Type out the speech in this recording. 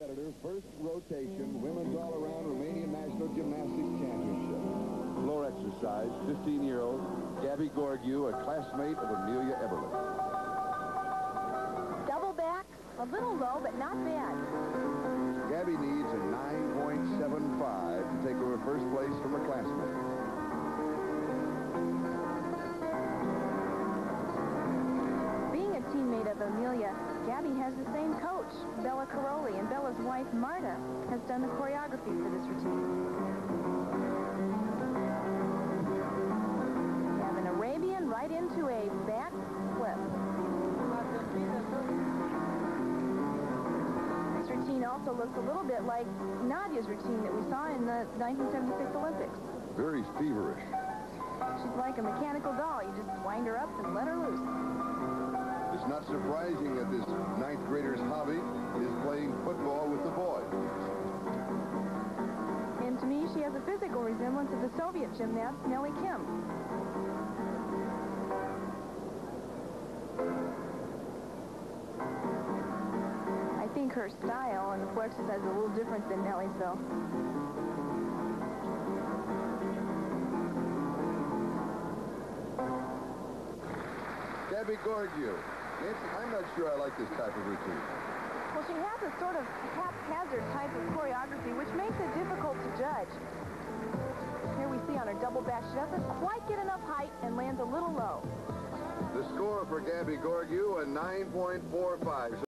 Competitor, first rotation, women's all-around Romanian National Gymnastics Championship. Floor exercise, 15-year-old Gabi Gheorghiu, a classmate of Emilia Eberle. Double back, a little low, but not bad. Gabi needs a 9.75 to take over first place from her classmate. Wife, Marta, has done the choreography for this routine. We have an Arabian right into a back flip. This routine also looks a little bit like Nadia's routine that we saw in the 1976 Olympics. Very feverish. She's like a mechanical doll. You just wind her up and let her loose. It's not surprising that this ninth grader's resemblance of the Soviet gymnast Nellie Kim. I think her style and the floor exercise is a little different than Nellie's, though. Gabi Gheorghiu. Nancy, I'm not sure I like this type of routine. Well, she has a sort of haphazard type of choreography, which makes it difficult to judge. Back, she doesn't quite get enough height and lands a little low. The score for Gabi Gheorghiu, a 9.45.